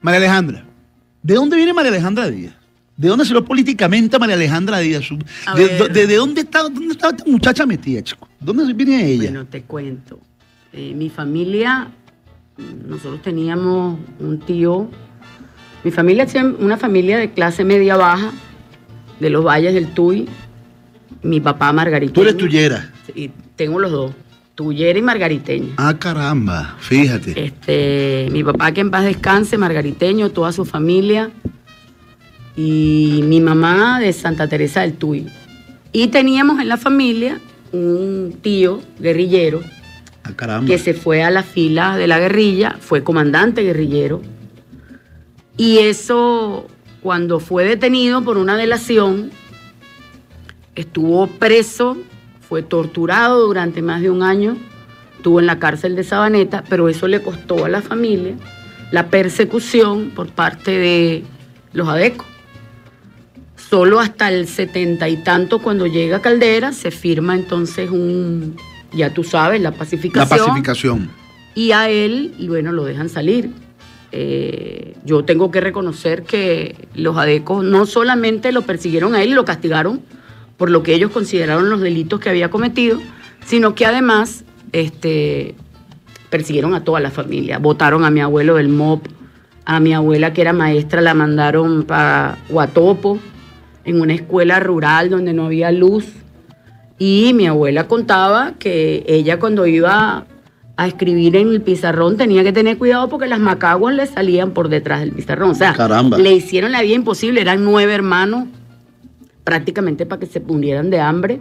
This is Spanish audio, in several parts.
María Alejandra, ¿de dónde viene María Alejandra Díaz? ¿De dónde salió políticamente María Alejandra Díaz? ¿De, dónde, está, dónde estaba esta muchacha metida, chico? ¿Dónde viene ella? Bueno, te cuento. Eh, mi familia, nosotros teníamos un tío, mi familia es una familia de clase media baja, de los valles del Tuy, mi papá margariteño. ¿Tú eres tuyera? Sí, tengo los dos, tuyera y margariteña. Ah, caramba, fíjate. Este, mi papá que en paz descanse, margariteño, toda su familia, y mi mamá de Santa Teresa del Tuy. Y teníamos en la familia un tío guerrillero Ah, que se fue a la fila de la guerrilla, fue comandante guerrillero. Y eso, cuando fue detenido por una delación, estuvo preso, fue torturado durante más de un año, estuvo en la cárcel de Sabaneta, pero eso le costó a la familia la persecución por parte de los adecos. Solo hasta el setenta y tanto, cuando llega Caldera, se firma entonces un ya tú sabes, la pacificación. La pacificación. Y a él, bueno, lo dejan salir. Eh, yo tengo que reconocer que los adecos no solamente lo persiguieron a él y lo castigaron por lo que ellos consideraron los delitos que había cometido, sino que además este, persiguieron a toda la familia. Votaron a mi abuelo del MOP, a mi abuela que era maestra la mandaron para Guatopo, en una escuela rural donde no había luz y mi abuela contaba que ella cuando iba a escribir en el pizarrón tenía que tener cuidado porque las macaguas le salían por detrás del pizarrón. O sea, le hicieron la vida imposible. Eran nueve hermanos prácticamente para que se murieran de hambre.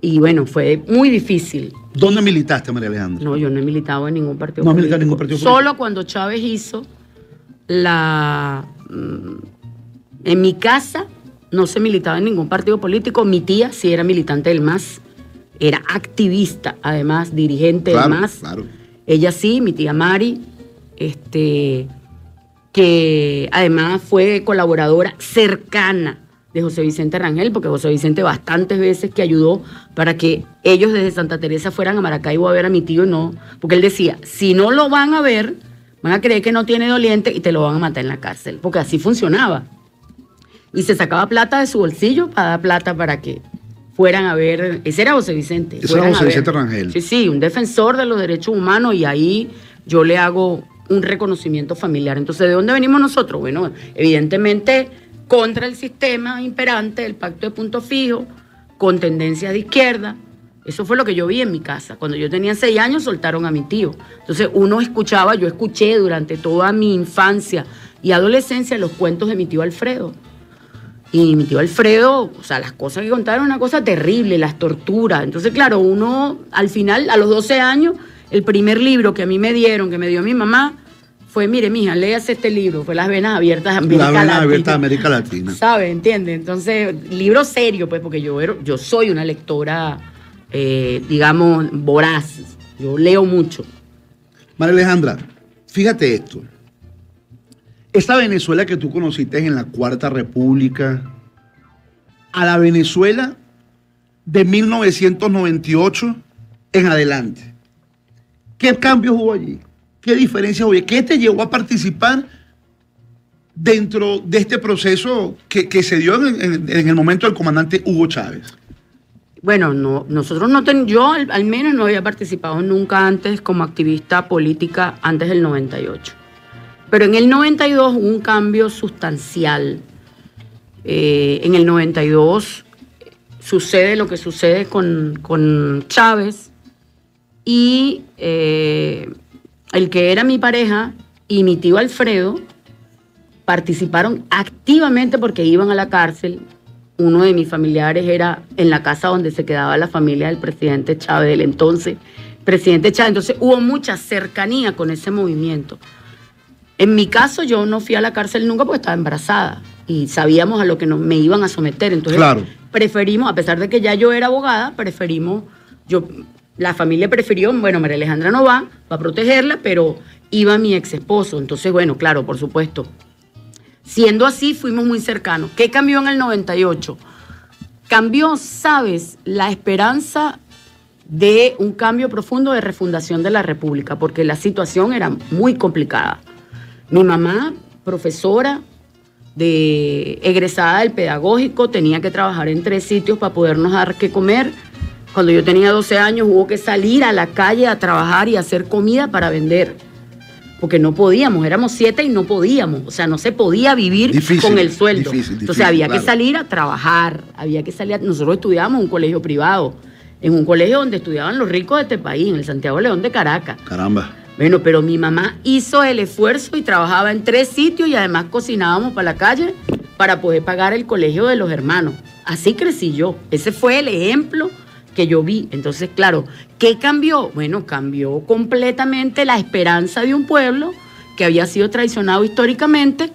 Y bueno, fue muy difícil. ¿Dónde militaste, María Alejandra? No, yo no he militado en ningún partido no político. No ningún partido político. Solo cuando Chávez hizo la... Mm, en mi casa no se militaba en ningún partido político. Mi tía sí era militante del MAS, era activista, además, dirigente del MAS. Ella sí, mi tía Mari, este, que además fue colaboradora cercana de José Vicente Rangel, porque José Vicente bastantes veces que ayudó para que ellos desde Santa Teresa fueran a Maracaibo a ver a mi tío, no, porque él decía, si no lo van a ver, van a creer que no tiene doliente y te lo van a matar en la cárcel, porque así funcionaba y se sacaba plata de su bolsillo para dar plata para que fueran a ver. Ese era José Vicente. Ese era José Vicente Rangel. Sí, sí, un defensor de los derechos humanos y ahí yo le hago un reconocimiento familiar. Entonces, ¿de dónde venimos nosotros? Bueno, evidentemente contra el sistema imperante, el pacto de punto fijo, con tendencias de izquierda. Eso fue lo que yo vi en mi casa. Cuando yo tenía seis años soltaron a mi tío. Entonces uno escuchaba, yo escuché durante toda mi infancia y adolescencia los cuentos de mi tío Alfredo. Y mi tío Alfredo, o sea, las cosas que contaron, una cosa terrible, las torturas. Entonces, claro, uno al final, a los 12 años, el primer libro que a mí me dieron, que me dio mi mamá, fue, mire, mija, léase este libro, fue Las Venas Abiertas de América Latina. Las Venas Abiertas de América Latina. ¿Sabe? ¿Entiende? Entonces, libro serio, pues, porque yo, yo soy una lectora, eh, digamos, voraz. Yo leo mucho. María Alejandra, fíjate esto. Esta Venezuela que tú conociste en la Cuarta República, a la Venezuela de 1998 en adelante. ¿Qué cambios hubo allí? ¿Qué diferencias hubo? ¿Qué te llevó a participar dentro de este proceso que, se dio en, el momento del comandante Hugo Chávez? Bueno, no, nosotros no ten, yo al, menos no había participado nunca antes como activista política antes del 98. Pero en el 92 hubo un cambio sustancial. Eh, en el 92 sucede lo que sucede con, Chávez y eh, el que era mi pareja y mi tío Alfredo participaron activamente porque iban a la cárcel. Uno de mis familiares era en la casa donde se quedaba la familia del presidente Chávez, del entonces presidente Chávez. Entonces hubo mucha cercanía con ese movimiento. En mi caso, yo no fui a la cárcel nunca porque estaba embarazada y sabíamos a lo que nos, me iban a someter. Entonces, preferimos, a pesar de que ya yo era abogada, preferimos, yo, la familia prefirió, bueno, María Alejandra no va, va a protegerla, pero iba mi ex esposo. Entonces, bueno, claro, por supuesto. Siendo así, fuimos muy cercanos. ¿Qué cambió en el 98? Cambió, sabes, la esperanza de un cambio profundo de refundación de la República, porque la situación era muy complicada. Mi mamá profesora de egresada del pedagógico, tenía que trabajar en tres sitios para podernos dar que comer. Cuando yo tenía 12 años hubo que salir a la calle a trabajar y hacer comida para vender. Porque no podíamos, éramos siete y no podíamos. O sea, no se podía vivir Difícil, con el sueldo. difícil, Entonces había claro. que salir a trabajar, había que salir a- Nosotros estudiábamos en un colegio privado, en un colegio donde estudiaban los ricos de este país, en el Santiago León de Caracas. Caramba. Bueno, pero mi mamá hizo el esfuerzo y trabajaba en tres sitios y además cocinábamos para la calle para poder pagar el colegio de los hermanos. Así crecí yo. Ese fue el ejemplo que yo vi. Entonces, claro, ¿qué cambió? Bueno, cambió completamente la esperanza de un pueblo que había sido traicionado históricamente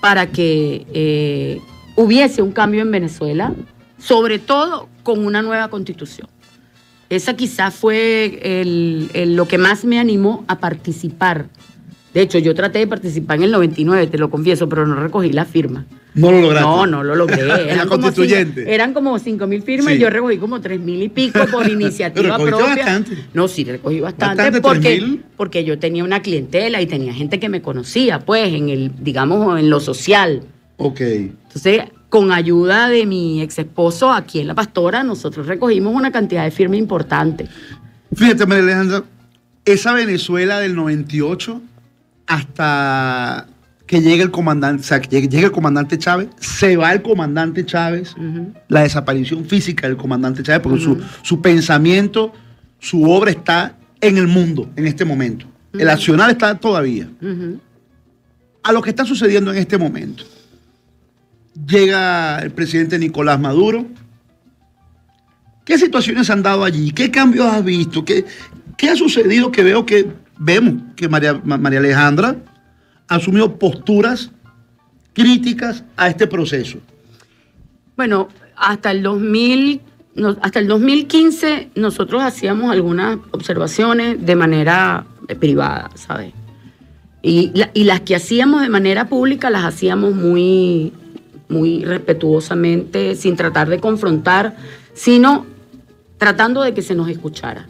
para que eh, hubiese un cambio en Venezuela, sobre todo con una nueva constitución. Esa quizás fue el- lo que más me animó a participar. De hecho, yo traté de participar en el 99, te lo confieso, pero no recogí la firma. No lo lograste. No, no lo logré. Eran como constituyente. cinco- eran como 5 mil firmas Sí. y yo recogí como 3 mil y pico por iniciativa recogiste propia. bastante. No, sí, recogí bastante, Bastante, porque, 3.000. porque yo tenía una clientela y tenía gente que me conocía, pues, en el, digamos, en lo social. Ok. Entonces, con ayuda de mi ex esposo aquí en La Pastora, nosotros recogimos una cantidad de firmas importante. Fíjate, María Alejandra, esa Venezuela del 98 hasta que llegue el comandante, o sea, que llegue, llegue el comandante Chávez, se va el comandante Chávez, la desaparición física del comandante Chávez, porque su, su pensamiento, su obra está en el mundo en este momento. El accionar está todavía. A lo que está sucediendo en este momento. Llega el presidente Nicolás Maduro. ¿Qué situaciones han dado allí? ¿Qué cambios has visto? ¿Qué, qué ha sucedido que veo que vemos que María, Ma- María Alejandra asumido posturas críticas a este proceso? Bueno, hasta el 2000, no, hasta el 2015 nosotros hacíamos algunas observaciones de manera eh, privada, ¿sabes? Y, y las que hacíamos de manera pública las hacíamos muy, muy respetuosamente, sin tratar de confrontar, sino tratando de que se nos escuchara.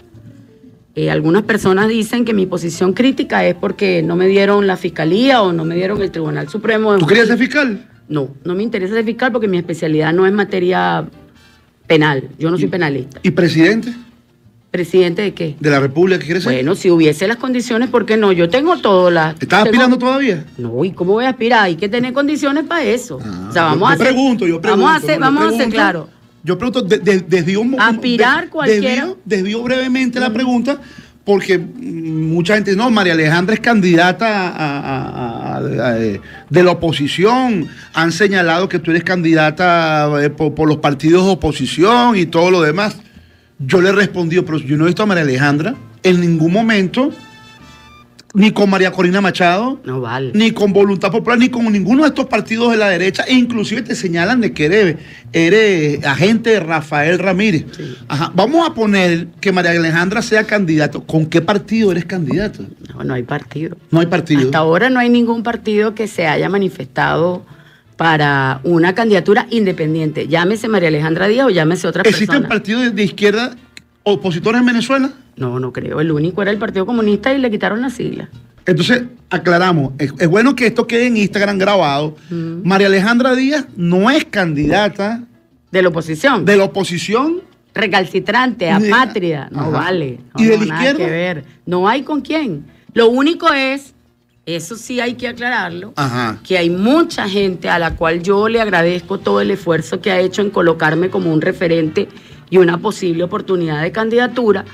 Eh, algunas personas dicen que mi posición crítica es porque no me dieron la fiscalía o no me dieron el Tribunal Supremo. de ¿Tú querías ser fiscal? No, no me interesa ser fiscal porque mi especialidad no es materia penal. Yo no soy penalista. ¿Y presidente ¿Presidente de qué? de la República que quieres ser? Bueno, si hubiese las condiciones, ¿por qué no? Yo tengo todas las. ¿Estás tengo- aspirando todavía? No, ¿y cómo voy a aspirar? Hay que tener condiciones para eso. Ah, o sea, vamos yo a hacer. pregunto, yo pregunto. Vamos a hacer, vamos a hacer claro. Yo pregunto, de- de- desvío, un- Aspirar. Desvío, desvío brevemente la pregunta porque mucha gente, no, María Alejandra es candidata a- a- a- a- eh, de la oposición. Han señalado que tú eres candidata eh, por, por los partidos de oposición y todo lo demás. Yo le he respondido, pero yo no he visto a María Alejandra en ningún momento, ni con María Corina Machado, No vale. ni con Voluntad Popular, ni con ninguno de estos partidos de la derecha, e inclusive te señalan de que eres, eres agente de Rafael Ramírez. Sí. Ajá. Vamos a poner que María Alejandra sea candidato. ¿Con qué partido eres candidato? No, no hay partido. No hay partido. Hasta ahora no hay ningún partido que se haya manifestado para una candidatura independiente. Llámese María Alejandra Díaz o llámese otra ¿Existen persona. partidos de, de izquierda opositores en Venezuela? No, no creo. El único era el Partido Comunista y le quitaron la sigla. Entonces, aclaramos, es, es bueno que esto quede en Instagram grabado. María Alejandra Díaz no es candidata De la oposición. de la oposición recalcitrante, apátrida. No Ajá. vale. No, ¿Y de no, la nada izquierda? que ver. No hay con quién. Lo único es, eso sí hay que aclararlo, Ajá. que hay mucha gente a la cual yo le agradezco todo el esfuerzo que ha hecho en colocarme como un referente y una posible oportunidad de candidatura.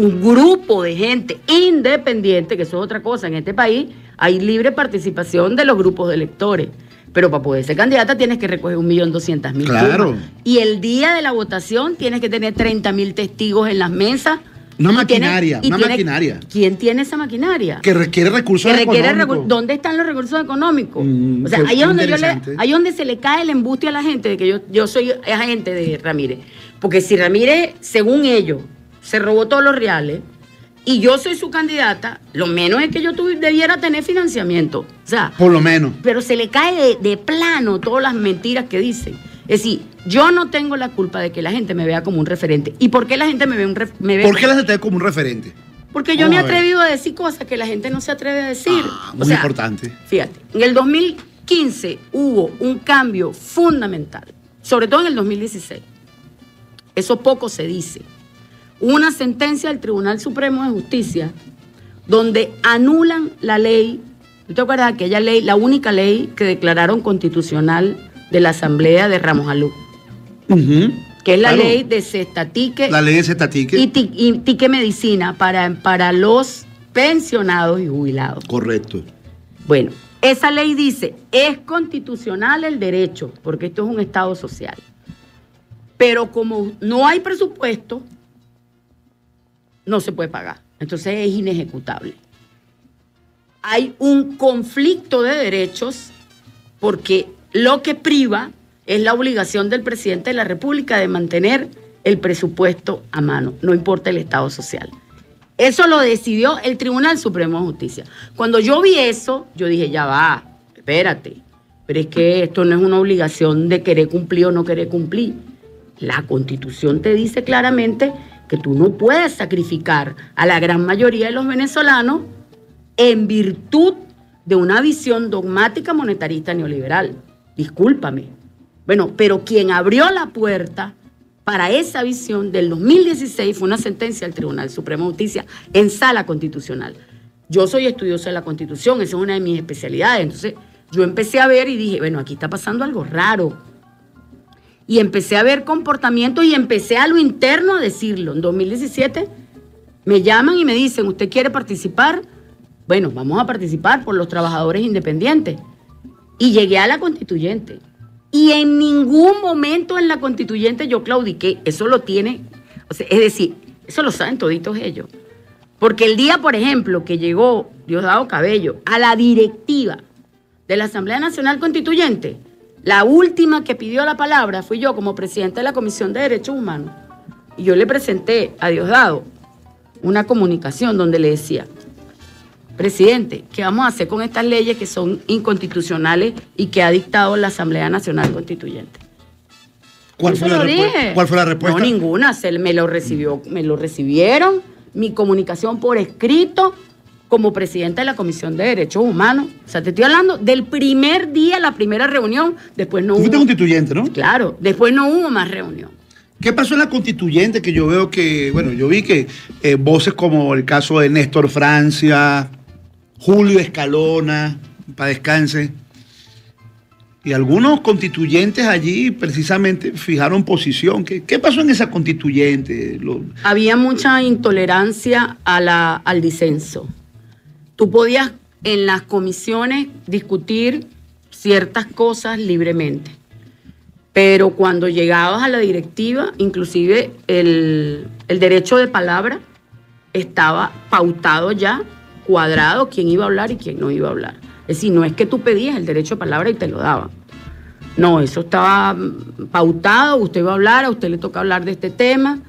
Un grupo de gente independiente, que eso es otra cosa, en este país hay libre participación de los grupos de electores. Pero para poder ser candidata tienes que recoger un millón doscientas mil Claro. firmas. Y el día de la votación tienes que tener 30 mil testigos en las mesas. Una Y maquinaria, una maquinaria. ¿Quién tiene esa maquinaria? que requiere recursos que requiere económicos. recu- ¿Dónde están los recursos económicos? Mm, o sea, ahí es, donde yo le, ahí donde se le cae el embuste a la gente de que yo, yo soy agente de Ramírez. Porque si Ramírez, según ellos, se robó todos los reales y yo soy su candidata, lo menos es que yo tuvi- debiera tener financiamiento. O sea, Por lo menos. pero se le cae de, de plano todas las mentiras que dicen. Es decir, yo no tengo la culpa de que la gente me vea como un referente. ¿Y por qué la gente me ve, un me ve ¿Por qué la gente ve como un referente? Porque yo me he atrevido a decir cosas que la gente no se atreve a decir. Ah, muy importante. Fíjate, en el 2015 hubo un cambio fundamental, sobre todo en el 2016. Eso poco se dice. Una sentencia del Tribunal Supremo de Justicia donde anulan la ley. ¿Tú te acuerdas de aquella ley, la única ley que declararon constitucional de la Asamblea de Ramos Alú? que es la ley de cestatique. La ley de cestatique. Y, tique medicina para, para los pensionados y jubilados. Correcto. Bueno, esa ley dice, es constitucional el derecho, porque esto es un Estado social. Pero como no hay presupuesto, no se puede pagar. Entonces es inejecutable. Hay un conflicto de derechos porque lo que priva es la obligación del presidente de la República de mantener el presupuesto a mano, no importa el Estado social. Eso lo decidió el Tribunal Supremo de Justicia. Cuando yo vi eso, yo dije, ya va, espérate, pero es que esto no es una obligación de querer cumplir o no querer cumplir. La constitución te dice claramente que tú no puedes sacrificar a la gran mayoría de los venezolanos en virtud de una visión dogmática monetarista neoliberal. Discúlpame, bueno, pero quien abrió la puerta para esa visión del 2016 fue una sentencia del Tribunal Supremo de Justicia en sala constitucional. Yo soy estudioso de la Constitución, esa es una de mis especialidades. Entonces, yo empecé a ver y dije, bueno, aquí está pasando algo raro. Y empecé a ver comportamientos y empecé a lo interno a decirlo. En 2017 me llaman y me dicen, ¿usted quiere participar? Bueno, vamos a participar por los trabajadores independientes. Y llegué a la constituyente. Y en ningún momento en la constituyente yo claudiqué. Eso lo tiene, es decir, eso lo saben toditos ellos. Porque el día, por ejemplo, que llegó Diosdado Cabello a la directiva de la Asamblea Nacional Constituyente, la última que pidió la palabra fui yo como presidente de la Comisión de Derechos Humanos. Y yo le presenté a Diosdado una comunicación donde le decía, presidente, ¿qué vamos a hacer con estas leyes que son inconstitucionales y que ha dictado la Asamblea Nacional Constituyente? ¿Cuál, fue la, ¿Cuál fue la, respuesta? No, ninguna. Se me lo recibió, me lo recibieron, mi comunicación por escrito como presidenta de la Comisión de Derechos Humanos. O sea, te estoy hablando del primer día, la primera reunión, después no hubo. constituyente, ¿no? Claro, después no hubo más reunión. ¿Qué pasó en la constituyente? Que yo veo que, bueno, yo vi que eh, voces como el caso de Néstor Francia, Julio Escalona, para descanse. Y algunos constituyentes allí precisamente fijaron posición. ¿Qué, pasó en esa constituyente? Había mucha intolerancia a la, al disenso. Tú podías en las comisiones discutir ciertas cosas libremente, pero cuando llegabas a la directiva, inclusive el, derecho de palabra estaba pautado ya cuadrado quién iba a hablar y quién no iba a hablar. Es decir, no es que tú pedías el derecho de palabra y te lo daban. No, eso estaba pautado, usted iba a hablar, a usted le toca hablar de este tema.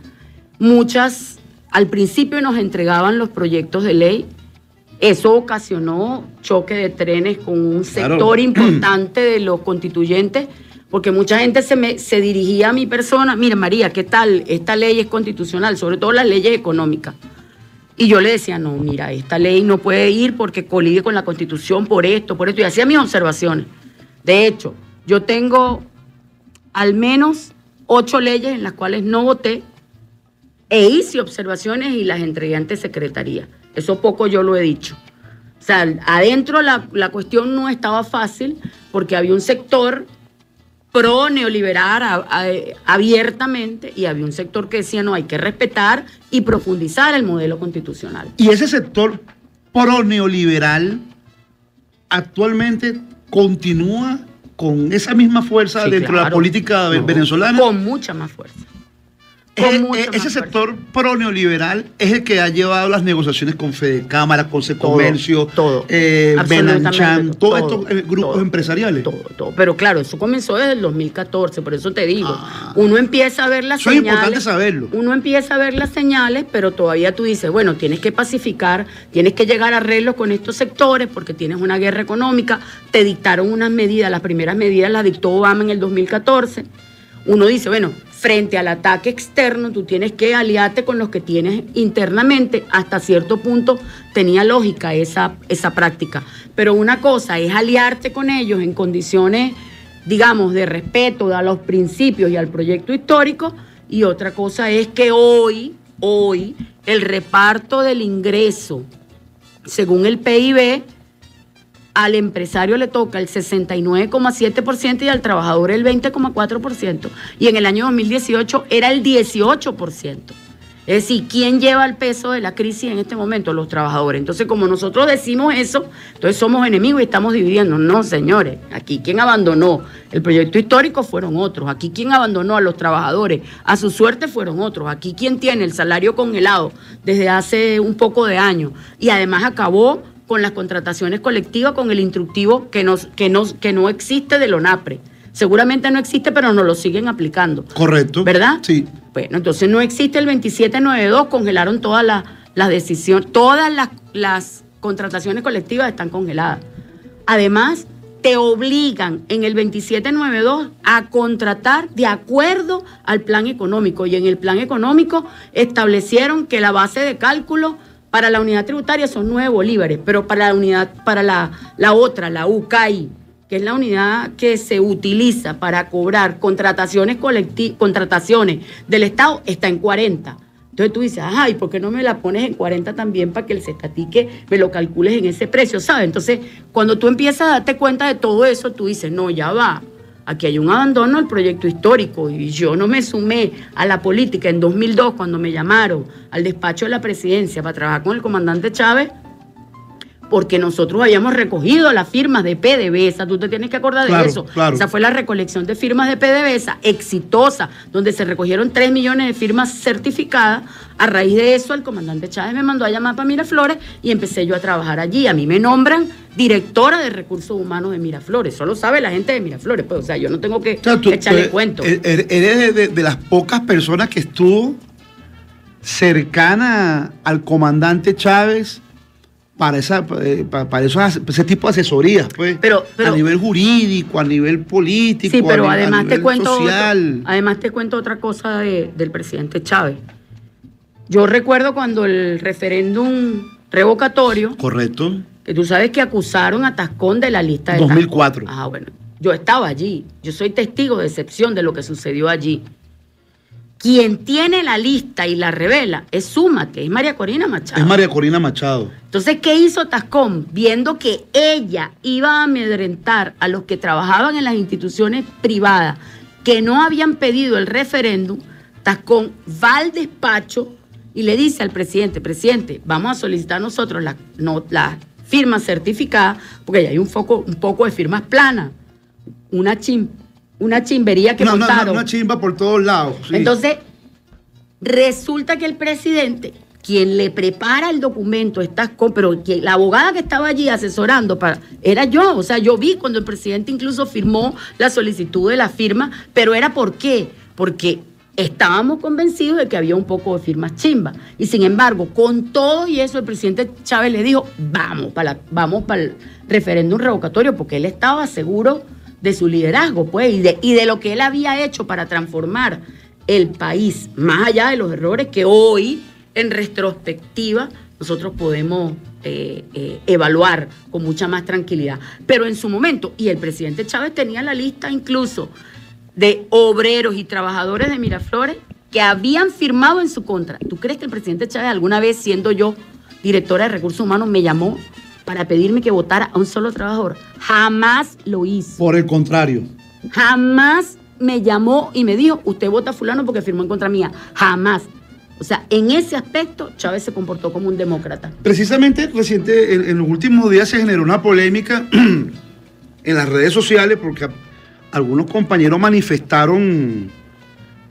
Muchas, al principio nos entregaban los proyectos de ley. Eso ocasionó choque de trenes con un sector importante de los constituyentes, porque mucha gente se, me, se dirigía a mi persona, mira María, ¿qué tal? Esta ley es constitucional, sobre todo las leyes económicas. Y yo le decía, no, mira, esta ley no puede ir porque colide con la constitución por esto, por esto. Y hacía mis observaciones. De hecho, yo tengo al menos ocho leyes en las cuales no voté e hice observaciones y las entregué ante secretaría. Eso poco yo lo he dicho. O sea, adentro la, la cuestión no estaba fácil porque había un sector pro neoliberal abiertamente y había un sector que decía no, hay que respetar y profundizar el modelo constitucional. Y ese sector pro neoliberal actualmente continúa con esa misma fuerza dentro de la política venezolana. Con mucha más fuerza. Eh, eh, ese sector pro neoliberal es el que ha llevado las negociaciones con Fede Cámara, con Comercio, todo, eh, Benanchan, todos estos eh, grupos empresariales. Todo, todo. Pero claro, eso comenzó desde el 2014, por eso te digo. Ah. uno empieza a ver las señales. Es importante saberlo. Uno empieza a ver las señales, pero todavía tú dices, bueno, tienes que pacificar, tienes que llegar a arreglos con estos sectores porque tienes una guerra económica. Te dictaron unas medidas, las primeras medidas las dictó Obama en el 2014. Uno dice, bueno, frente al ataque externo, tú tienes que aliarte con los que tienes internamente. Hasta cierto punto tenía lógica esa, esa práctica. Pero una cosa es aliarte con ellos en condiciones, digamos, de respeto a los principios y al proyecto histórico. Y otra cosa es que hoy, hoy, el reparto del ingreso, según el PIB, al empresario le toca el 69,7% y al trabajador el 20,4%. Y en el año 2018 era el 18%. Es decir, ¿quién lleva el peso de la crisis en este momento? Los trabajadores. Entonces, como nosotros decimos eso, entonces somos enemigos y estamos dividiendo. No, señores. Aquí quien abandonó el proyecto histórico fueron otros. Aquí quien abandonó a los trabajadores a su suerte fueron otros. Aquí quien tiene el salario congelado desde hace un poco de años y además acabó con las contrataciones colectivas, con el instructivo que, nos, que, nos, que no existe del ONAPRE. Seguramente no existe, pero nos lo siguen aplicando. Correcto. ¿Verdad? Sí. Bueno, entonces no existe el 2792, congelaron todas las decisiones, todas las, las contrataciones colectivas están congeladas. Además, te obligan en el 2792 a contratar de acuerdo al plan económico. Y en el plan económico establecieron que la base de cálculo para la unidad tributaria son nueve bolívares, pero para la unidad, para la, la otra, la UCAI, que es la unidad que se utiliza para cobrar contrataciones contrataciones del Estado, está en 40. Entonces tú dices, ay, ¿por qué no me la pones en 40 también para que el cestatique me lo calcules en ese precio, ¿sabes? Entonces, cuando tú empiezas a darte cuenta de todo eso, tú dices, no, ya va. Aquí hay un abandono al proyecto histórico y yo no me sumé a la política en 2002 cuando me llamaron al despacho de la presidencia para trabajar con el comandante Chávez porque nosotros habíamos recogido las firmas de PDVSA, tú te tienes que acordar de eso. Esa fue la recolección de firmas de PDVSA exitosa, donde se recogieron 3 millones de firmas certificadas. A raíz de eso, el comandante Chávez me mandó a llamar para Miraflores y empecé yo a trabajar allí. A mí me nombran directora de recursos humanos de Miraflores. Solo sabe la gente de Miraflores, pues, o sea, yo no tengo que echarle cuento. Er, er, eres de, de las pocas personas que estuvo cercana al comandante Chávez para esa eh, para, ese tipo de asesorías, pues. Pero, a nivel jurídico, a nivel político, sí, pero además te cuento social. además te cuento otra cosa del presidente Chávez. Yo recuerdo cuando el referéndum revocatorio. Correcto. Que tú sabes que acusaron a Tascón de la lista de 2004. Ah, bueno. Yo estaba allí. Yo soy testigo de excepción de lo que sucedió allí. Quien tiene la lista y la revela es Súmate, es María Corina Machado. Es María Corina Machado. Entonces, ¿qué hizo Tascón? Viendo que ella iba a amedrentar a los que trabajaban en las instituciones privadas que no habían pedido el referéndum, Tascón va al despacho y le dice al presidente, presidente, vamos a solicitar nosotros la, no, la firma certificada, porque ya hay un, foco, un poco de firmas planas, una chim una chimbería que montaron. una chimba por todos lados. Entonces, resulta que el presidente, quien le prepara el documento, está pero la abogada que estaba allí asesorando para, era yo. O sea, yo vi cuando el presidente incluso firmó la solicitud de la firma, pero era por qué? Porque estábamos convencidos de que había un poco de firmas chimba. Y sin embargo, con todo y eso, el presidente Chávez le dijo, vamos para, vamos para el referéndum revocatorio, porque él estaba seguro de su liderazgo, pues, y de, y de lo que él había hecho para transformar el país, más allá de los errores que hoy, en retrospectiva, nosotros podemos eh, eh, evaluar con mucha más tranquilidad. Pero en su momento, y el presidente Chávez tenía la lista incluso de obreros y trabajadores de Miraflores que habían firmado en su contra. ¿Tú crees que el presidente Chávez alguna vez, siendo yo directora de recursos humanos, me llamó para pedirme que votara a un solo trabajador. Jamás lo hizo. Por el contrario. Jamás me llamó y me dijo, usted vota a fulano porque firmó en contra mía. Jamás. O sea, en ese aspecto, Chávez se comportó como un demócrata. Precisamente, reciente, en, los últimos días se generó una polémica en las redes sociales porque algunos compañeros manifestaron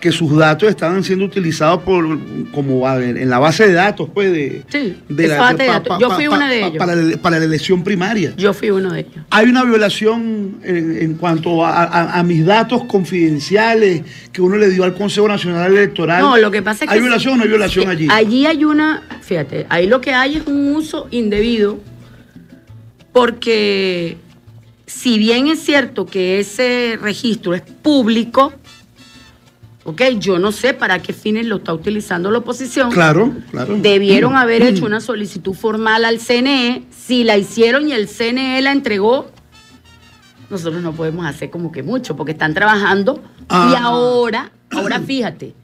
que sus datos estaban siendo utilizados por como en la base de datos pues de, sí, de la base de datos. yo fui uno de ellos. para, la elección primaria. Yo fui uno de ellos. Hay una violación en, cuanto a, mis datos confidenciales que uno le dio al Consejo Nacional Electoral. No lo que pasa es que hay violación o no hay violación allí allí hay una fíjate ahí lo que hay es un uso indebido porque si bien es cierto que ese registro es público ¿ok? Yo no sé para qué fines lo está utilizando la oposición. Claro, claro. Debieron haber hecho una solicitud formal al CNE. Si la hicieron y el CNE la entregó, nosotros no podemos hacer como que mucho, porque están trabajando. Y Ah. ahora, ahora fíjate,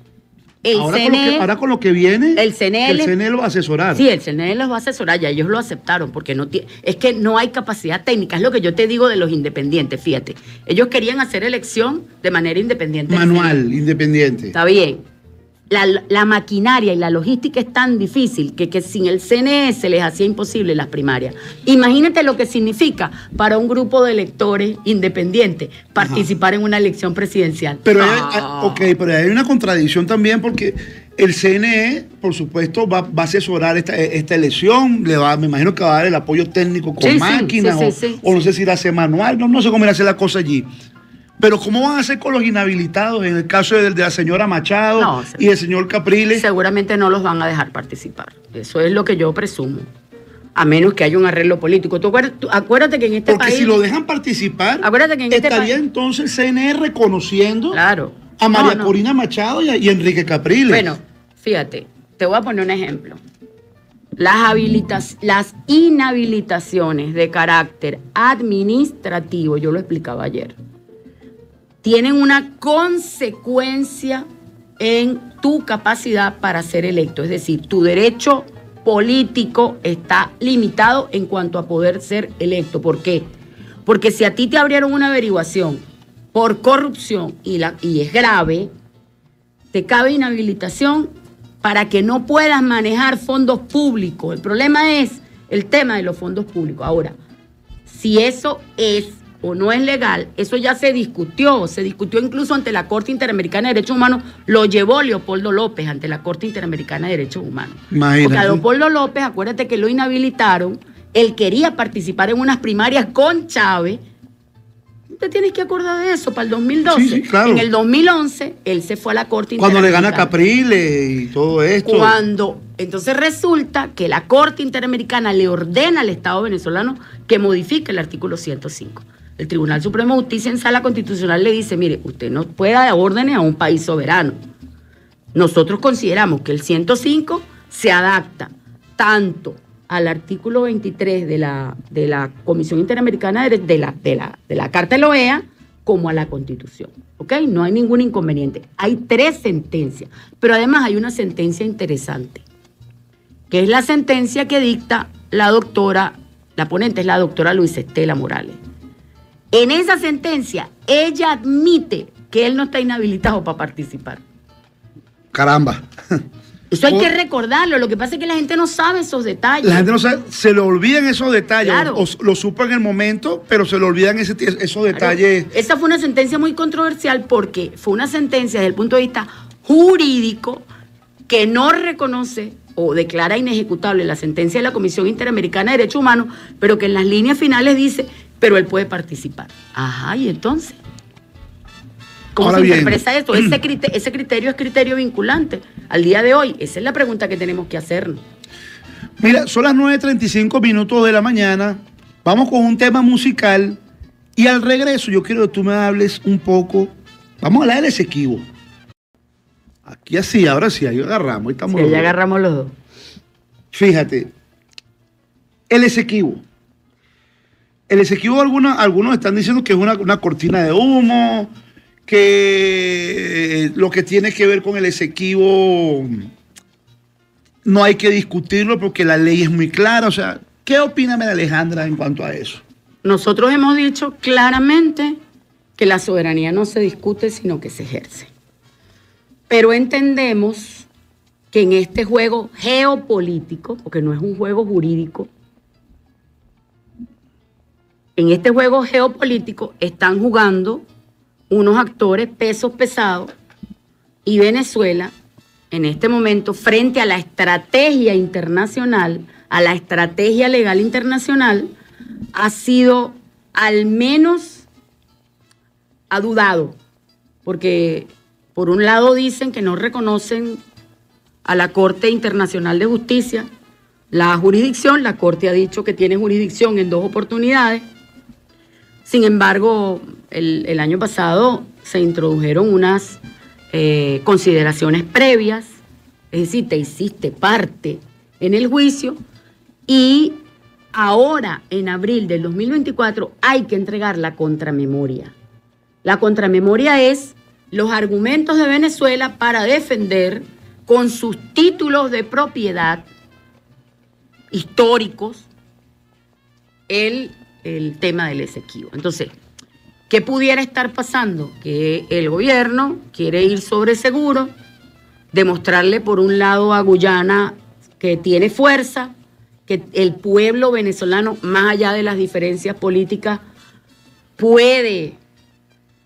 el ahora, con lo CNE... que, ahora con lo que viene, El CNE el CNE lo va a asesorar. Sí, el CNE los va a asesorar, ya ellos lo aceptaron, porque no es que no hay capacidad técnica, es lo que yo te digo de los independientes, fíjate. Ellos querían hacer elección de manera independiente. Manual, CNE. independiente. Está bien. La, la maquinaria y la logística es tan difícil que, que sin el CNE se les hacía imposible las primarias. Imagínate lo que significa para un grupo de electores independientes participar en una elección presidencial. Pero hay, Ah. hay- ok, pero hay una contradicción también porque el CNE, por supuesto, va, va a asesorar esta, esta elección, le va, me imagino que va a dar el apoyo técnico con Sí, sí, máquinas sí, o, sí, sí, o no sé si irá a hacer manual, no, no sé cómo irá a hacer la cosa allí. Pero ¿cómo van a hacer con los inhabilitados en el caso de, de la señora Machado No, y del señor Capriles? seguramente no los van a dejar participar. Eso es lo que yo presumo. A menos que haya un arreglo político. ¿Tú acuerdas- tú- acuérdate que en este Porque país. si lo dejan participar, Acuérdate que en este estaría país- entonces el CNE reconociendo Claro. a María No, no. Corina Machado y, a- y Enrique Capriles. Bueno, fíjate, te voy a poner un ejemplo. Las, habilitas, las inhabilitaciones de carácter administrativo, yo lo explicaba ayer, tienen una consecuencia en tu capacidad para ser electo. Es decir, tu derecho político está limitado en cuanto a poder ser electo. ¿Por qué? Porque si a ti te abrieron una averiguación por corrupción y, la, y es grave, te cabe inhabilitación para que no puedas manejar fondos públicos. El problema es el tema de los fondos públicos. Ahora, si eso es o no es legal, eso ya se discutió, se discutió incluso ante la Corte Interamericana de Derechos Humanos, lo llevó Leopoldo López ante la Corte Interamericana de Derechos Humanos. Imagínate. Porque a Leopoldo López, acuérdate que lo inhabilitaron, él quería participar en unas primarias con Chávez. Te tienes que acordar de eso para el 2012. Sí, sí, claro. En el 2011, él se fue a la Corte Cuando le gana Interamericana. Capriles y todo esto. Cuando entonces resulta que la Corte Interamericana le ordena al Estado venezolano que modifique el artículo 105. El Tribunal Supremo de Justicia en sala constitucional le dice, mire, usted no puede dar órdenes a un país soberano. Nosotros consideramos que el 105 se adapta tanto al artículo 23 de la, Comisión Interamericana de, de la, de, la, de la Carta de la OEA como a la Constitución. ¿Ok? No hay ningún inconveniente. Hay tres sentencias, pero además hay una sentencia interesante, que es la sentencia que dicta la doctora, la ponente es la doctora Luis Estela Morales. En esa sentencia, ella admite que él no está inhabilitado para participar. Caramba. Eso hay que recordarlo. Lo que pasa es que la gente no sabe esos detalles. La gente no sabe, se le olvidan esos detalles. Claro. O, lo supo en el momento, pero se le olvidan ese- esos Claro. detalles. Esa fue una sentencia muy controversial porque fue una sentencia desde el punto de vista jurídico que no reconoce o declara inejecutable la sentencia de la Comisión Interamericana de Derechos Humanos, pero que en las líneas finales dice, pero él puede participar. Ajá, y entonces. ¿Cómo Ahora se bien. interpreta esto? Ese criterio, ese criterio es criterio vinculante al día de hoy. Esa es la pregunta que tenemos que hacernos. Mira, son las 9.35 minutos de la mañana. Vamos con un tema musical. Y al regreso, yo quiero que tú me hables un poco. Vamos a hablar del Esequibo. Aquí así, ahora sí, ahí agarramos. Ahí estamos Sí, dos. agarramos los dos. Fíjate, el Esequibo. El Esequibo, algunos, algunos están diciendo que es una, una cortina de humo, que lo que tiene que ver con el Esequibo no hay que discutirlo porque la ley es muy clara. O sea, ¿qué opina Alejandra en cuanto a eso? Nosotros hemos dicho claramente que la soberanía no se discute, sino que se ejerce. Pero entendemos que en este juego geopolítico, porque no es un juego jurídico, en este juego geopolítico están jugando unos actores pesos pesados y Venezuela en este momento frente a la estrategia internacional, a la estrategia legal internacional, ha sido al menos ha dudado, porque por un lado dicen que no reconocen a la Corte Internacional de Justicia la jurisdicción, la Corte ha dicho que tiene jurisdicción en dos oportunidades, sin embargo, el, año pasado se introdujeron unas eh, consideraciones previas, es decir, te hiciste parte en el juicio y ahora, en abril del 2024, hay que entregar la contramemoria. La contramemoria es los argumentos de Venezuela para defender con sus títulos de propiedad históricos el, el tema del Esequibo. Entonces, ¿qué pudiera estar pasando? Que el gobierno quiere ir sobre seguro, demostrarle por un lado a Guyana que tiene fuerza, que el pueblo venezolano, más allá de las diferencias políticas, puede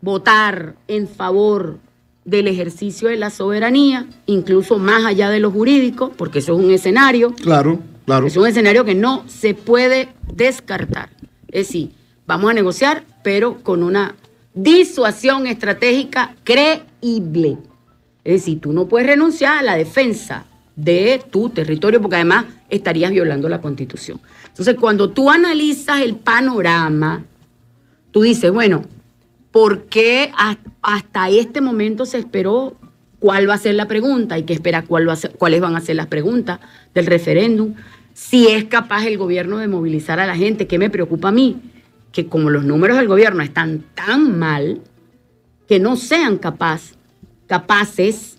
votar en favor del ejercicio de la soberanía, incluso más allá de lo jurídico, porque eso es un escenario. Claro, claro. Es un escenario que no se puede descartar. Es decir, vamos a negociar, pero con una disuasión estratégica creíble. Es decir, tú no puedes renunciar a la defensa de tu territorio porque además estarías violando la constitución. Entonces, cuando tú analizas el panorama, tú dices, bueno, ¿por qué hasta este momento se esperó cuál va a ser la pregunta? Hay que esperar cuáles van a ser las preguntas del referéndum. Si es capaz el gobierno de movilizar a la gente, ¿qué me preocupa a mí? Que como los números del gobierno están tan mal, que no sean capaz, capaces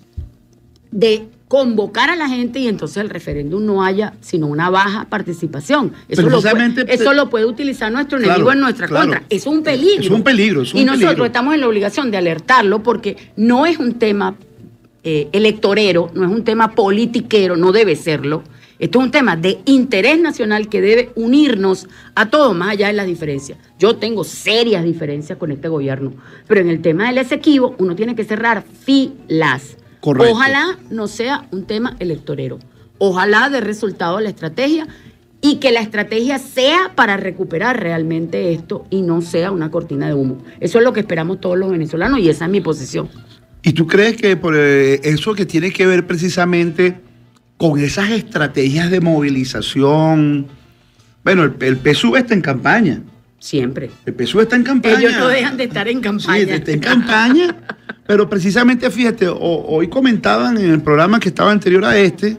de convocar a la gente y entonces el referéndum no haya sino una baja participación. Eso, lo puede, eso lo puede, utilizar nuestro enemigo en nuestra contra. Es un peligro. Es un peligro. y nosotros estamos en la obligación de alertarlo porque no es un tema eh, electorero, no es un tema politiquero, no debe serlo. Esto es un tema de interés nacional que debe unirnos a todos, más allá de las diferencias. Yo tengo serias diferencias con este gobierno, pero en el tema del Esequibo uno tiene que cerrar filas Ojalá no sea un tema electorero. Ojalá dé resultado la estrategia y que la estrategia sea para recuperar realmente esto y no sea una cortina de humo. Eso es lo que esperamos todos los venezolanos y esa es mi posición. ¿Y tú crees que por eh, eso que tiene que ver precisamente con esas estrategias de movilización? Bueno, el, el PSUV está en campaña. Siempre. El PSUV está en campaña. Ellos no dejan de estar en campaña. Sí, está en campaña. Pero precisamente, fíjate, hoy comentaban en el programa que estaba anterior a este,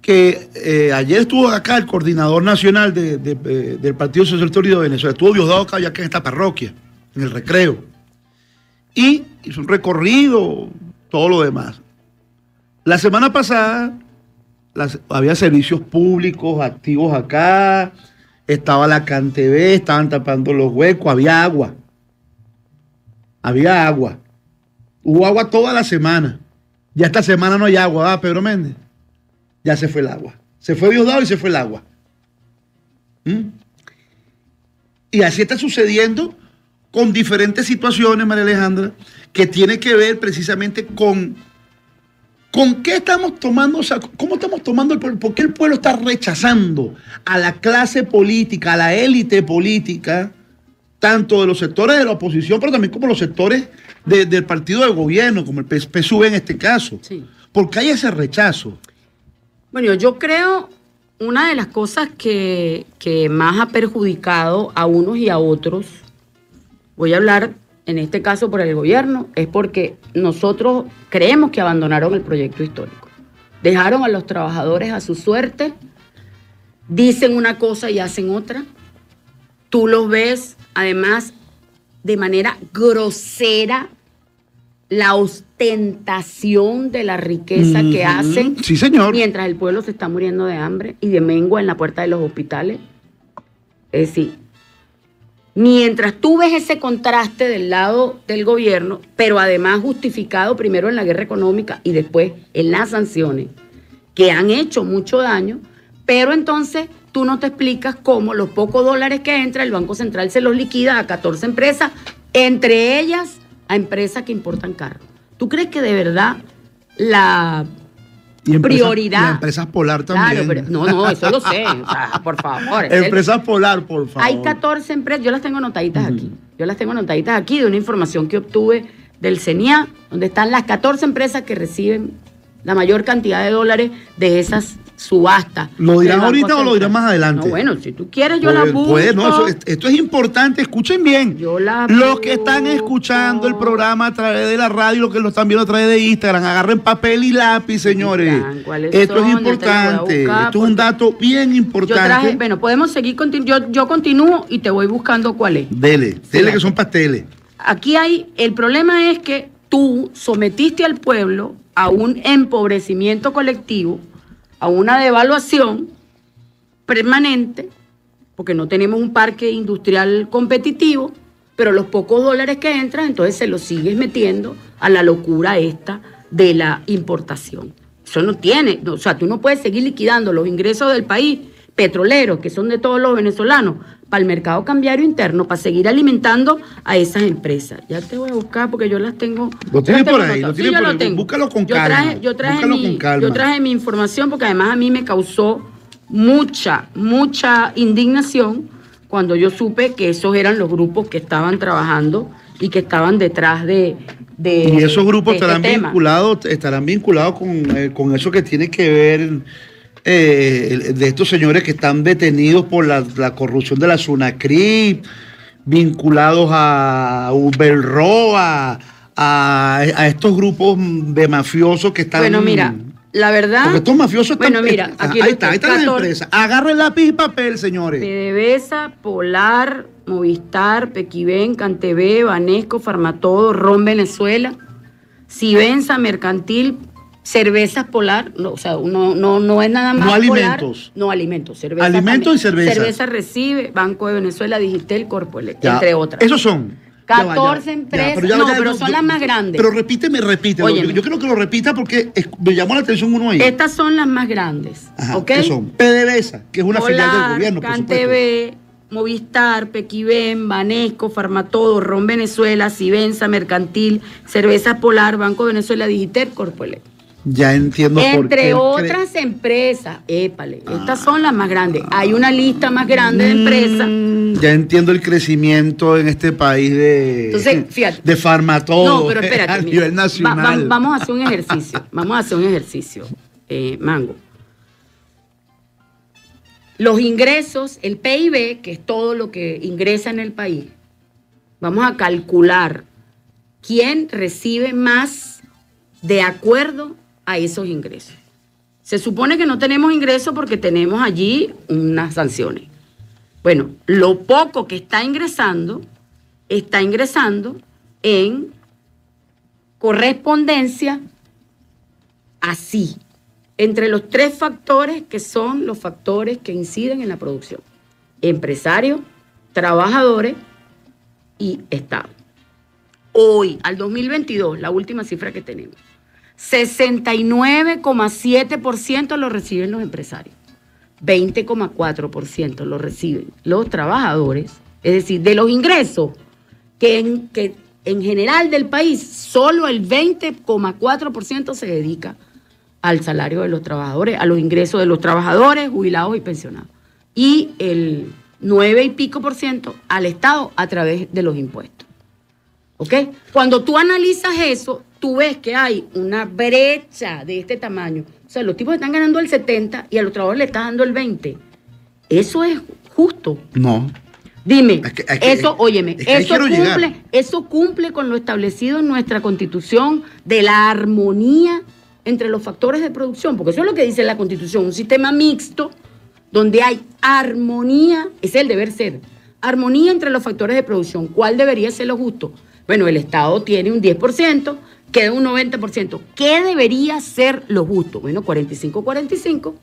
que eh, ayer estuvo acá el coordinador nacional del Partido Socialista Unido de Venezuela, estuvo Diosdado acá en esta parroquia, en el recreo. Y hizo un recorrido, todo lo demás. La semana pasada había servicios públicos activos acá, estaba la CanTV, estaban tapando los huecos, había agua. Había agua. Hubo agua toda la semana. Ya esta semana no hay agua, ¿ah, Pedro Méndez? Ya se fue el agua. Se fue Diosdado y se fue el agua. ¿Mm? Y así está sucediendo con diferentes situaciones, María Alejandra, que tiene que ver precisamente con, con qué estamos tomando, o sea, cómo estamos tomando el pueblo, por qué el pueblo está rechazando a la clase política, a la élite política, tanto de los sectores de la oposición, pero también como los sectores del partido de gobierno, como el PSUV en este caso. Sí. Porque hay ese rechazo. Bueno, yo creo una de las cosas que, que más ha perjudicado a unos y a otros, voy a hablar en este caso por el gobierno, es porque nosotros creemos que abandonaron el proyecto histórico. Dejaron a los trabajadores a su suerte, dicen una cosa y hacen otra. Tú los ves, además, de manera grosera la ostentación de la riqueza que hacen. Sí, señor. Mientras el pueblo se está muriendo de hambre y de mengua en la puerta de los hospitales. Es decir, mientras tú ves ese contraste del lado del gobierno, pero además justificado primero en la guerra económica y después en las sanciones, que han hecho mucho daño, pero entonces tú no te explicas cómo los pocos dólares que entran, el Banco Central se los liquida a 14 empresas, entre ellas a empresas que importan carros. ¿Tú crees que de verdad la prioridad. Y empresas Polar también. Claro, no, no, eso lo sé. por favor. Empresas Polar, por favor. Hay 14 empresas, yo las tengo anotaditas aquí. Yo las tengo anotaditas aquí de una información que obtuve del CENIA, donde están las 14 empresas que reciben la mayor cantidad de dólares de esas subasta. ¿Lo Banco ahorita o lo dirán Central. más adelante? No, bueno, si tú quieres yo la Pues- busco. pues, no, eso- esto es importante, escuchen bien. Yo la los que están escuchando el programa a través de la radio, los que lo están viendo a través de Instagram, agarren papel y lápiz, señores. están, ¿cuáles Esto es son? Importante. buscar, Esto es un dato bien Yo importante. traje, bueno, podemos seguir, yo, yo continúo y te voy buscando cuál es. Dele, dele Fíjate. que son pasteles. Aquí hay, el problema es que tú sometiste al pueblo a un empobrecimiento colectivo, a una devaluación permanente, porque no tenemos un parque industrial competitivo, pero los pocos dólares que entran, entonces se los sigues metiendo a la locura esta de la importación. Eso no tiene, o sea, tú no puedes seguir liquidando los ingresos del país petroleros, que son de todos los venezolanos, para el mercado cambiario interno, para seguir alimentando a esas empresas. Ya te voy a buscar porque yo las tengo. Lo tiene las tengo por ahí, lo tiene yo por ahí. tengo. Búscalo con yo calma, Traje, yo, traje búscalo mi, con calma. yo traje mi información porque además a mí me causó mucha, mucha indignación cuando yo supe que esos eran los grupos que estaban trabajando y que estaban detrás de. de Y esos grupos de este estarán vinculados, estarán vinculados con, eh, con eso que tiene que ver eh, de estos señores que están detenidos por la, la corrupción de la SUNACRIP, vinculados a Uberroa, a, a estos grupos de mafiosos que están. Bueno, mira, la verdad. Porque estos mafiosos están. Bueno, mira, aquí ahí está, ahí 14. empresas. Agarren lápiz y papel, señores. PDVSA, Polar, Movistar, Pequiven, Cantv, Banesco, Farmatodo, Ron Venezuela, Cibenza, Mercantil, Cervezas Polar, no, o sea, no, no, no es nada más. No Polar, alimentos. no alimentos, cerveza. Alimentos y cerveza. Cerveza Recibe, Banco de Venezuela, Digitel, Corpoelec, entre otras. Esos son. Ya va, ya va, 14 ya, empresas. ya va, No, pero son las más grandes. Pero repíteme, repítelo. Óyeme. Yo, yo creo que lo repita porque es- me llamó la atención uno ahí. Estas son las más grandes. Ajá. ¿Qué son? PDVSA, que es una filial del gobierno. CanTV, Movistar, Pequiven, Banesco, Farmatodo, Ron Venezuela, Cibenza, Mercantil, Cervezas Polar, Banco de Venezuela, Digitel, Corpoelec. Ya entiendo por qué. Entre otras empresas, épale, estas son las más grandes. Hay una lista más grande de empresas. Mm, Ya entiendo el crecimiento en este país de. Entonces, fíjate. De farmatodo. No, pero espérate. A mira. nivel Va- nacional. va- vamos a hacer un ejercicio. Vamos a hacer un ejercicio, eh, Mango. Los ingresos, el PIB, que es todo lo que ingresa en el país, vamos a calcular quién recibe más de acuerdo a esos ingresos. Se supone que no tenemos ingresos porque tenemos allí unas sanciones. Bueno, lo poco que está ingresando, está ingresando en correspondencia así, entre los tres factores que son los factores que inciden en la producción. Empresarios, trabajadores y Estado. Hoy, al 2022, la última cifra que tenemos, 69,7% lo reciben los empresarios, 20,4% lo reciben los trabajadores, es decir, de los ingresos que en, que en general del país, solo el 20,4% se dedica al salario de los trabajadores, a los ingresos de los trabajadores, jubilados y pensionados. Y el 9 y pico por ciento al Estado a través de los impuestos. ¿Ok? Cuando tú analizas eso, tú ves que hay una brecha de este tamaño. O sea, los tipos están ganando el 70 y a los trabajadores le estás dando el 20. Eso es justo. No. Dime, Es que- es que- eso, óyeme, es que ahí eso cumple, llegar. eso cumple con lo establecido en nuestra constitución de la armonía entre los factores de producción, porque eso es lo que dice la constitución, un sistema mixto donde hay armonía, ese es el deber ser, armonía entre los factores de producción. ¿Cuál debería ser lo justo? Bueno, el Estado tiene un 10%, queda un 90%. ¿Qué debería ser lo justo? Bueno, 45-45.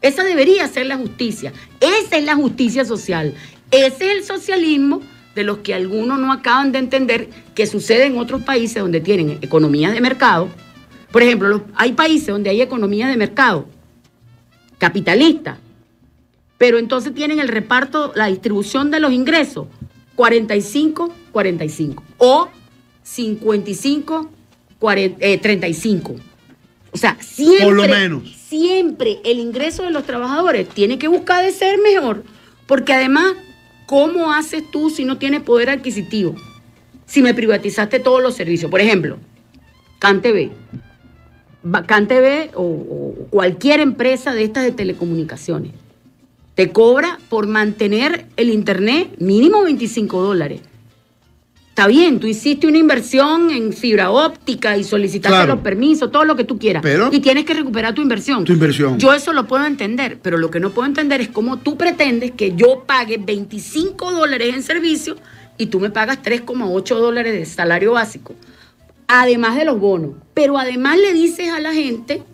Esa debería ser la justicia. Esa es la justicia social. Ese es el socialismo de los que algunos no acaban de entender que sucede en otros países donde tienen economías de mercado. Por ejemplo, hay países donde hay economías de mercado capitalistas, pero entonces tienen el reparto, la distribución de los ingresos 45-45 o 55-35. O sea, siempre, Por lo menos. siempre el ingreso de los trabajadores tiene que buscar de ser mejor, porque además, ¿cómo haces tú si no tienes poder adquisitivo? Si me privatizaste todos los servicios. Por ejemplo, CanTV. CanTV o, o cualquier empresa de estas de telecomunicaciones te cobra por mantener el internet mínimo 25 dólares. Está bien, tú hiciste una inversión en fibra óptica y solicitaste Claro. los permisos, todo lo que tú quieras. Pero- y tienes que recuperar tu inversión. Tu inversión. Yo eso lo puedo entender, pero lo que no puedo entender es cómo tú pretendes que yo pague 25 dólares en servicio y tú me pagas 3,8 dólares de salario básico. Además de los bonos. Pero además le dices a la gente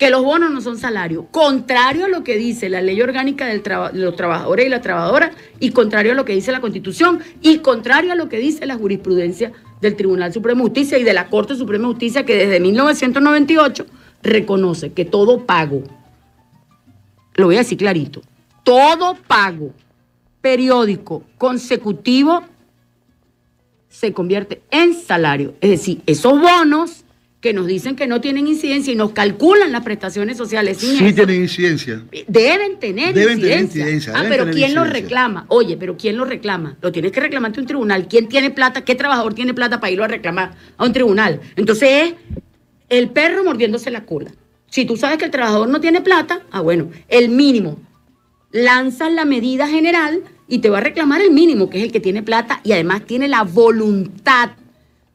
que los bonos no son salario, contrario a lo que dice la ley orgánica de los trabajadores y las trabajadoras, y contrario a lo que dice la Constitución, y contrario a lo que dice la jurisprudencia del Tribunal Supremo de Justicia y de la Corte Suprema de Justicia, que desde 1998 reconoce que todo pago, lo voy a decir clarito, todo pago periódico consecutivo se convierte en salario. Es decir, esos bonos que nos dicen que no tienen incidencia y nos calculan las prestaciones sociales sin Sí eso, tienen incidencia. Deben tener Deben tener incidencia. incidencia, Ah, deben pero tener ¿quién lo incidencia. reclama? Oye, pero ¿quién lo reclama? Lo tienes que reclamar ante un tribunal. ¿Quién tiene plata? ¿Qué trabajador tiene plata para irlo a reclamar a un tribunal? Entonces es el perro mordiéndose la cola. Si tú sabes que el trabajador no tiene plata, ah, bueno, el mínimo. Lanzas la medida general y te va a reclamar el mínimo, que es el que tiene plata y además tiene la voluntad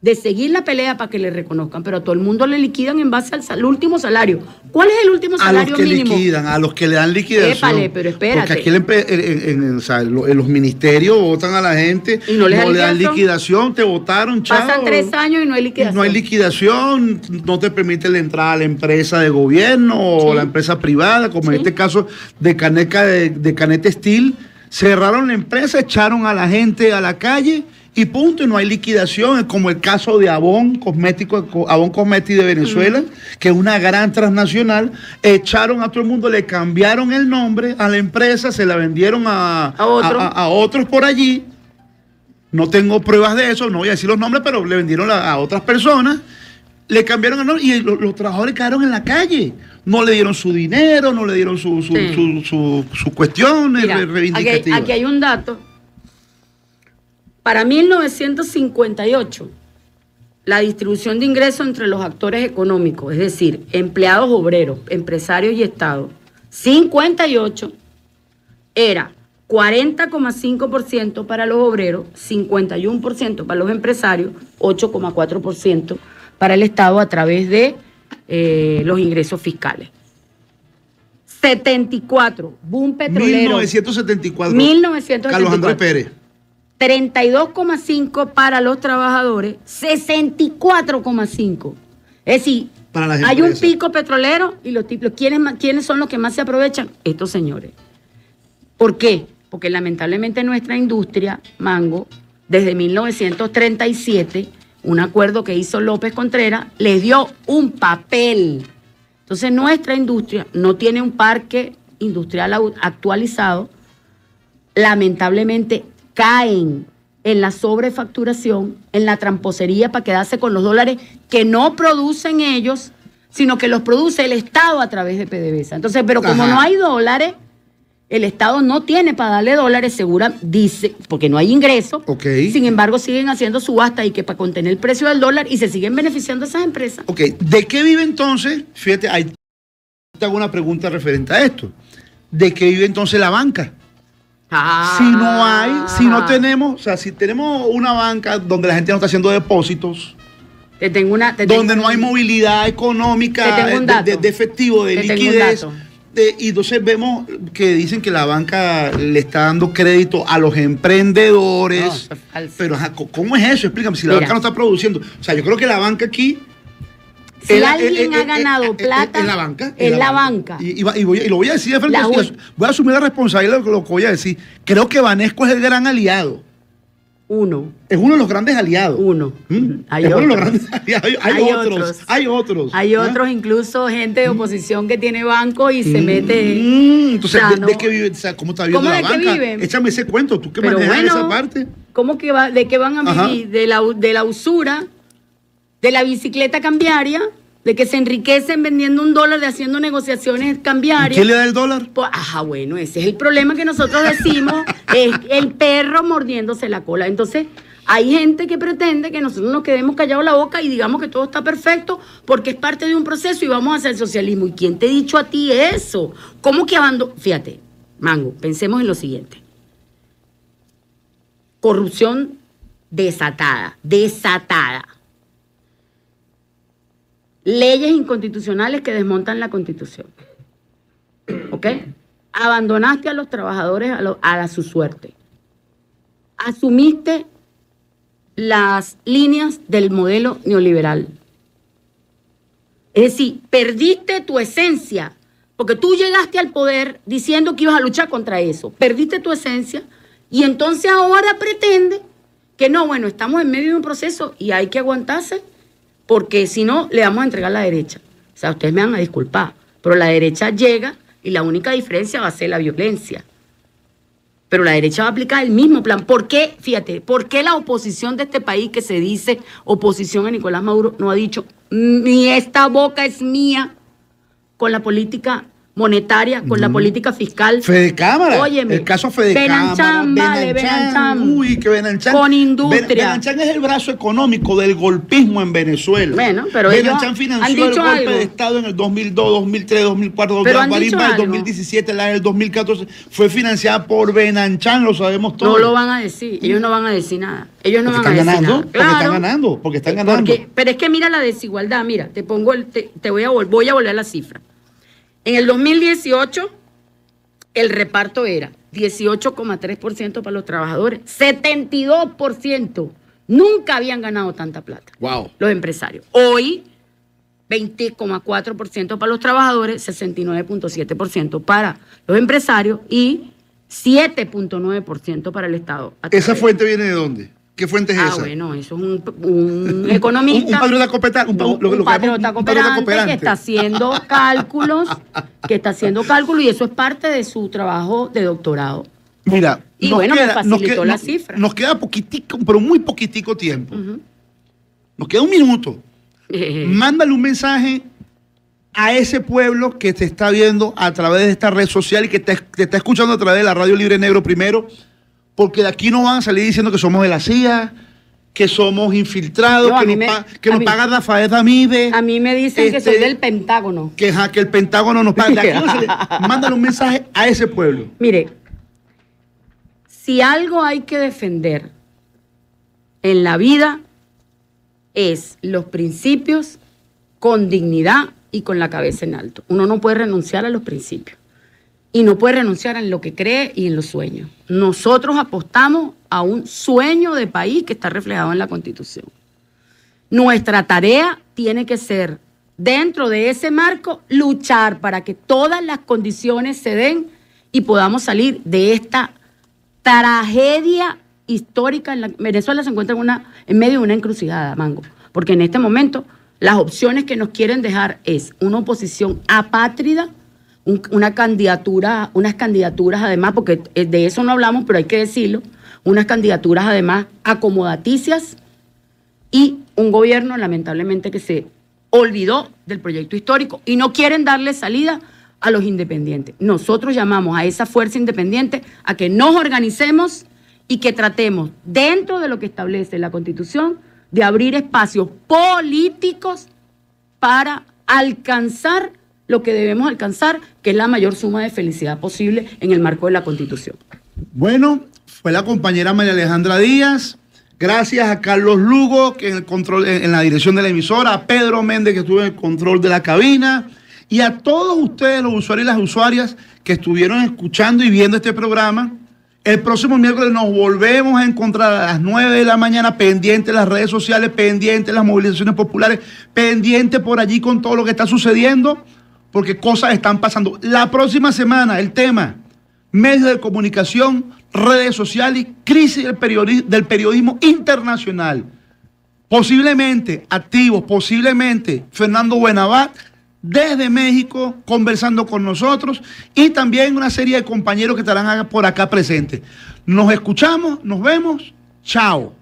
de seguir la pelea para que le reconozcan, pero a todo el mundo le liquidan en base al sal- último salario. ¿Cuál es el último A los salario que mínimo? liquidan, a los que le dan liquidación. Épale, pero espérate. Porque aquí en, en- en- o sea, lo- en los ministerios votan a la gente, ¿Y no les dan dan liquidación? te votaron, chao. Pasan tres años y no hay liquidación. No hay liquidación, no te permite la entrada a la empresa de gobierno o Sí. la empresa privada, como en este caso de Caneca de, de Canete Steel. Cerraron la empresa, echaron a la gente a la calle y punto, y no hay liquidación. Es como el caso de Avon Cosmético, Avon Cosmético de Venezuela, que es una gran transnacional. Echaron a todo el mundo, le cambiaron el nombre a la empresa, se la vendieron a, A otro. a- a otros por allí. No tengo pruebas de eso, no voy a decir los nombres, pero le vendieron a otras personas, le cambiaron el nombre y lo- los, trabajadores quedaron en la calle. No le dieron su dinero, no le dieron su, su, Sí. su, su- sus cuestiones Mira, re- aquí, hay, reivindicativas. aquí hay un dato. Para 1958, la distribución de ingresos entre los actores económicos, es decir, empleados obreros, empresarios y Estado, 58 era 40,5% para los obreros, 51% para los empresarios, 8,4% para el Estado a través de eh, los ingresos fiscales. 74, boom petrolero. 1974. 1974. Carlos Andrés Pérez. 32,5 para los trabajadores, 64,5. Es decir, Para las hay un pico petrolero y los tipos, ¿quiénes, ¿quiénes son los que más se aprovechan? Estos señores. ¿Por qué? Porque lamentablemente nuestra industria, Mango, desde 1937, un acuerdo que hizo López Contreras, les dio un papel. Entonces nuestra industria no tiene un parque industrial actualizado, lamentablemente caen en la sobrefacturación, en la tramposería para quedarse con los dólares que no producen ellos, sino que los produce el Estado a través de PDVSA. Entonces, pero como Ajá. no hay dólares, el Estado no tiene para darle dólares, segura, dice, porque no hay ingresos. Ok. Sin embargo, siguen haciendo subasta y que para contener el precio del dólar y se siguen beneficiando esas empresas. Ok, ¿de qué vive entonces? Fíjate, ahí te hago una pregunta referente a esto. ¿De qué vive entonces la banca? Si no hay, si no Ah. tenemos, o sea, si tenemos una banca donde la gente no está haciendo depósitos, Te tengo una. te tengo donde no hay movilidad económica de- dato. de, de efectivo, de Te liquidez. de- y entonces vemos que dicen que la banca le está dando crédito a los emprendedores. No, pero ¿cómo es eso? Explícame, si la Mira. banca no está produciendo. O sea, yo creo que la banca aquí Si alguien ha ganado plata, Es la banca. es la banca. Y, y va- y voy- y lo voy a decir de frente. Voy a asumir la responsabilidad de lo que voy a decir. Creo que Banesco es el gran aliado. Uno. Es uno de los grandes aliados. Uno. ¿Mm? Hay es uno de los otros. grandes aliados. Hay, otros, otros. Hay otros. Hay otros, incluso gente de oposición que tiene banco y se Mm, mete. entonces, O sea, ¿de, de qué vive? O sea, ¿cómo está viviendo ¿Cómo la de qué banca? viven? Échame ese cuento, tú que manejas bueno, esa parte. ¿Cómo que va, ¿De qué van a vivir? De la, de la usura, de la bicicleta cambiaria, de que se enriquecen vendiendo un dólar, de haciendo negociaciones ¿Y cambiarias. ¿Quién le da el dólar? Pues, ajá, bueno, ese es el problema que nosotros decimos, es el perro mordiéndose la cola. Entonces, hay gente que pretende que nosotros nos quedemos callados la boca y digamos que todo está perfecto porque es parte de un proceso y vamos a hacer socialismo. ¿Y quién te ha dicho a ti eso? ¿Cómo que abandonó? Fíjate, Mango, pensemos en lo siguiente. Corrupción desatada, desatada. Leyes inconstitucionales que desmontan la constitución. ¿Ok? Abandonaste a los trabajadores a, su suerte. Asumiste las líneas del modelo neoliberal. Es decir, perdiste tu esencia, porque tú llegaste al poder diciendo que ibas a luchar contra eso. Perdiste tu esencia y entonces ahora pretende que no, bueno, estamos en medio de un proceso y hay que aguantarse, porque si no, le vamos a entregar a la derecha. O sea, ustedes me van a disculpar, pero la derecha llega y la única diferencia va a ser la violencia. Pero la derecha va a aplicar el mismo plan. ¿Por qué? Fíjate, ¿por qué la oposición de este país que se dice oposición a Nicolás Maduro no ha dicho, ni esta boca es mía con la política monetaria, con la política fiscal. Fede Cámara. Óyeme. El caso Fede Cámara. Vale, Benanchan. Uy, que Benanchan. Con industria. Benanchan es el brazo económico del golpismo en Venezuela. Bueno, pero Benanchan financió el golpe de Estado en el 2002, 2003, 2004, pero la guarimba del 2017, la del 2014. Fue financiada por Benanchan, lo sabemos todos. No lo van a decir. Ellos no van a decir nada. Ellos no van a decir ganando, nada. Porque están ganando. Porque están ganando. pero es que mira la desigualdad. Mira, te pongo el, te, voy a voy a volver a la cifra. En el 2018, el reparto era 18,3% para los trabajadores, 72%. Nunca habían ganado tanta plata. Wow. Los empresarios. Hoy, 20,4% para los trabajadores, 69,7% para los empresarios y 7,9% para el Estado. ¿Esa fuente viene de dónde? ¿Qué fuente es ah, esa? Ah, bueno, eso es un, economista. un, patriota cooperante. Un, patriota cooperante que está haciendo cálculos, que está haciendo cálculos y eso es parte de su trabajo de doctorado. Mira, y bueno, me facilitó la cifra. Nos queda poquitico, pero muy poquitico tiempo. Nos queda un minuto. Mándale un mensaje a ese pueblo que te está viendo a través de esta red social y que te, te está escuchando a través de la Radio Libre Negro primero porque de aquí no van a salir diciendo que somos de la CIA, que somos infiltrados, que, nos, paga Rafael Damide. A mí me dicen que soy este, del Pentágono. Que, que el Pentágono nos paga. De aquí mándale un mensaje a ese pueblo. Mire, si algo hay que defender en la vida es los principios con dignidad y con la cabeza en alto. Uno no puede renunciar a los principios y no puede renunciar en lo que cree y en los sueños. Nosotros apostamos a un sueño de país que está reflejado en la Constitución. Nuestra tarea tiene que ser, dentro de ese marco, luchar para que todas las condiciones se den y podamos salir de esta tragedia histórica. En la, Venezuela se encuentra en, en medio de una encrucijada, Mango, porque en este momento las opciones que nos quieren dejar es una oposición apátrida, una candidatura, unas candidaturas además, porque de eso no hablamos, pero hay que decirlo, unas candidaturas además acomodaticias y un gobierno lamentablemente que se olvidó del proyecto histórico y no quieren darle salida a los independientes. Nosotros llamamos a esa fuerza independiente a que nos organicemos y que tratemos, dentro de lo que establece la Constitución, de abrir espacios políticos para alcanzar lo que debemos alcanzar, que es la mayor suma de felicidad posible en el marco de la Constitución. Bueno, fue la compañera María Alejandra Díaz. Gracias a Carlos Lugo, que en, el control, en la dirección de la emisora, a Pedro Méndez, que estuvo en el control de la cabina, y a todos ustedes, los usuarios y las usuarias, que estuvieron escuchando y viendo este programa. El próximo miércoles nos volvemos a encontrar a las 9 de la mañana, pendiente las redes sociales, pendiente las movilizaciones populares, pendiente por allí con todo lo que está sucediendo porque cosas están pasando. La próxima semana, el tema, medios de comunicación, redes sociales, crisis del, periodismo, internacional. Posiblemente activos, posiblemente Fernando Buenavat desde México conversando con nosotros y también una serie de compañeros que estarán por acá presentes. Nos escuchamos, nos vemos, chao.